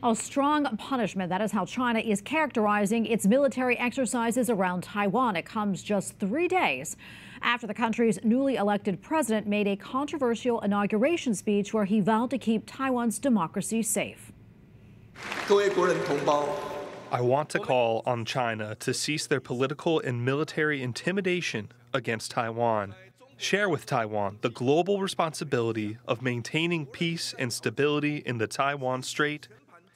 A strong punishment. That is how China is characterizing its military exercises around Taiwan. It comes just three days after the country's newly elected president made a controversial inauguration speech where he vowed to keep Taiwan's democracy safe. I want to call on China to cease their political and military intimidation against Taiwan. Share with Taiwan the global responsibility of maintaining peace and stability in the Taiwan Strait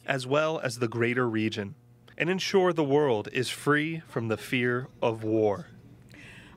as well as the greater region, and ensure the world is free from the fear of war.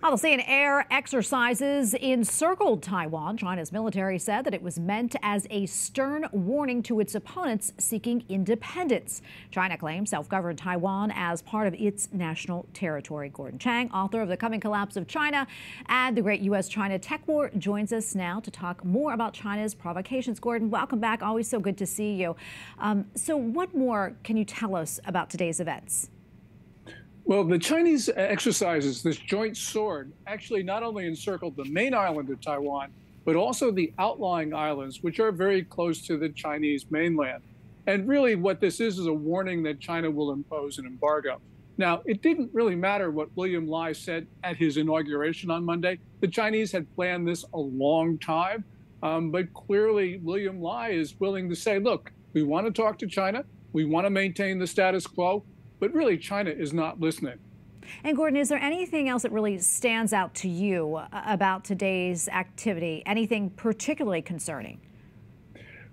Well, the sea air exercises encircled Taiwan. China's military said that it was meant as a stern warning to its opponents seeking independence. China claims self-governed Taiwan as part of its national territory. Gordon Chang, author of The Coming Collapse of China and the Great U.S.-China Tech War, joins us now to talk more about China's provocations. Gordon, welcome back. Always so good to see you. Um, so what more can you tell us about today's events? Well, the Chinese exercises, this joint sword, actually not only encircled the main island of Taiwan, but also the outlying islands, which are very close to the Chinese mainland. And really, what this is is a warning that China will impose an embargo. Now, it didn't really matter what William Lai said at his inauguration on Monday. The Chinese had planned this a long time. Um, but clearly, William Lai is willing to say, look, we want to talk to China. We want to maintain the status quo. But really, China is not listening. And Gordon, is there anything else that really stands out to you uh, about today's activity? Anything particularly concerning?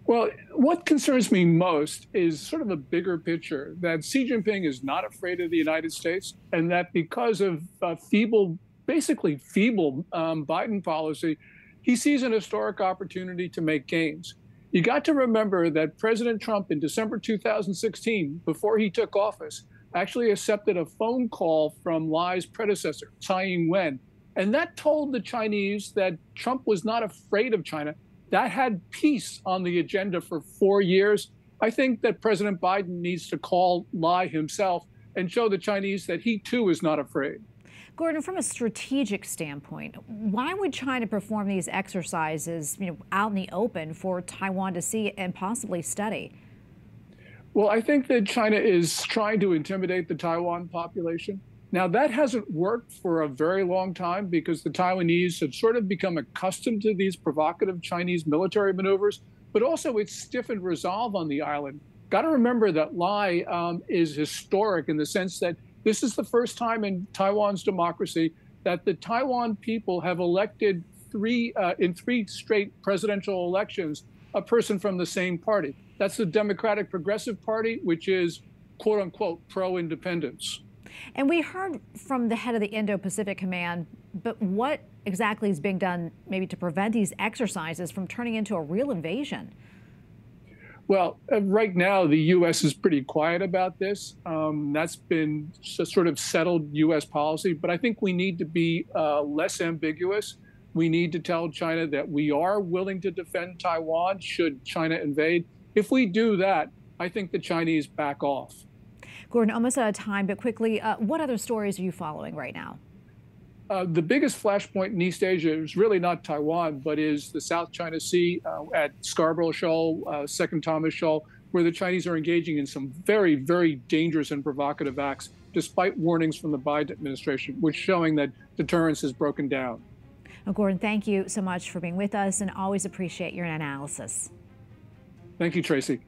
Well, what concerns me most is sort of a bigger picture that Xi Jinping is not afraid of the United States, and that because of uh, feeble, basically feeble um, Biden policy, he sees an historic opportunity to make gains. You got to remember that President Trump in December 2016, before he took office, actually accepted a phone call from Lai's predecessor, Tsai Ing wen. And that told the Chinese that Trump was not afraid of China. That had peace on the agenda for four years. I think that President Biden needs to call Lai himself and show the Chinese that he too is not afraid. Gordon, from a strategic standpoint, why would China perform these exercises you know, out in the open for Taiwan to see and possibly study? Well, I think that China is trying to intimidate the Taiwan population. Now, that hasn't worked for a very long time because the Taiwanese have sort of become accustomed to these provocative Chinese military maneuvers, but also it's stiffened resolve on the island. Got to remember that Lai um, is historic in the sense that this is the first time in Taiwan's democracy that the Taiwan people have elected three uh, in three straight presidential elections a person from the same party. That's the Democratic Progressive Party, which is quote unquote pro independence. And we heard from the head of the Indo Pacific Command, but what exactly is being done maybe to prevent these exercises from turning into a real invasion? Well, uh, right now, the U.S. is pretty quiet about this. Um, that's been sort of settled U.S. policy, but I think we need to be uh, less ambiguous. We need to tell China that we are willing to defend Taiwan should China invade. If we do that, I think the Chinese back off. Gordon, almost out of time, but quickly, uh, what other stories are you following right now? Uh, the biggest flashpoint in East Asia is really not Taiwan, but is the South China Sea uh, at Scarborough Shoal, uh, Second Thomas Shoal, where the Chinese are engaging in some very, very dangerous and provocative acts, despite warnings from the Biden administration, which showing that deterrence has broken down. Well, Gordon, thank you so much for being with us and always appreciate your analysis. Thank you, Tracy.